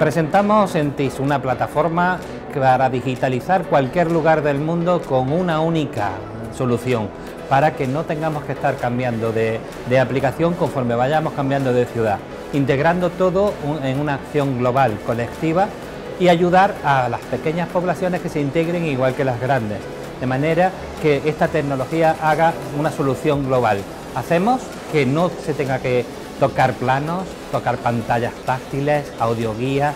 Presentamos en TIS una plataforma para digitalizar cualquier lugar del mundo con una única solución, para que no tengamos que estar cambiando de, aplicación conforme vayamos cambiando de ciudad, integrando todo en una acción global, colectiva, y ayudar a las pequeñas poblaciones que se integren igual que las grandes, de manera que esta tecnología haga una solución global. Hacemos que no se tenga que tocar planos, tocar pantallas táctiles, audioguías.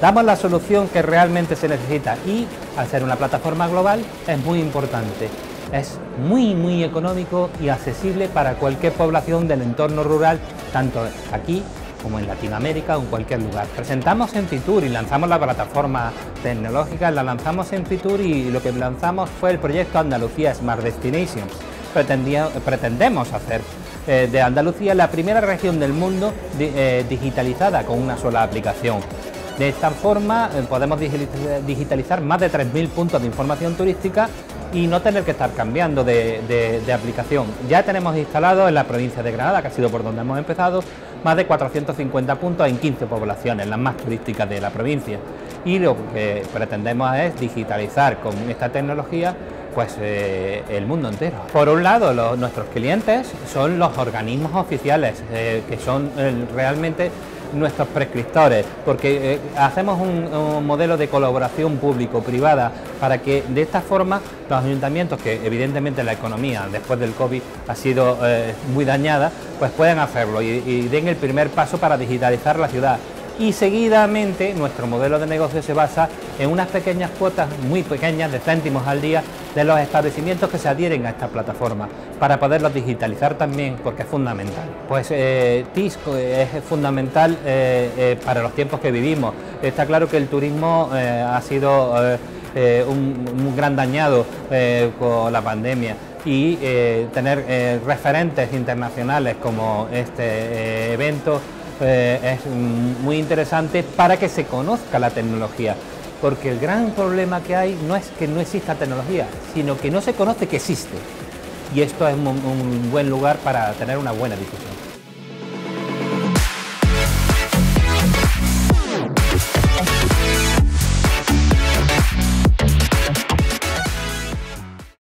Damos la solución que realmente se necesita y al ser una plataforma global es muy importante. Es muy muy económico y accesible para cualquier población del entorno rural, tanto aquí como en Latinoamérica o en cualquier lugar. Presentamos en Fitur y lanzamos la plataforma tecnológica, la lanzamos en Fitur y lo que lanzamos fue el proyecto Andalucía Smart Destination. pretendemos hacer eh, de Andalucía la primera región del mundo eh, digitalizada con una sola aplicación. De esta forma eh, podemos digitalizar más de 3.000 puntos de información turística y no tener que estar cambiando de, aplicación. Ya tenemos instalado en la provincia de Granada, que ha sido por donde hemos empezado, más de 450 puntos en 15 poblaciones, las más turísticas de la provincia. Y lo que pretendemos es digitalizar con esta tecnología pues eh, el mundo entero. Por un lado, nuestros clientes son los organismos oficiales, eh, que son realmente nuestros prescriptores, porque eh, hacemos un, modelo de colaboración público-privada para que de esta forma los ayuntamientos, que evidentemente la economía después del COVID ha sido muy dañada, pues puedan hacerlo y den el primer paso para digitalizar la ciudad y seguidamente nuestro modelo de negocio se basa en unas pequeñas cuotas muy pequeñas de céntimos al día de los establecimientos que se adhieren a esta plataforma para poderlos digitalizar también porque es fundamental. Pues eh, TISCO es fundamental eh, eh, para los tiempos que vivimos. Está claro que el turismo ha sido un, gran dañado con la pandemia y tener referentes internacionales como este evento es muy interesante para que se conozca la tecnología. Porque el gran problema que hay no es que no exista tecnología, sino que no se conoce que existe. Y esto es un, buen lugar para tener una buena discusión.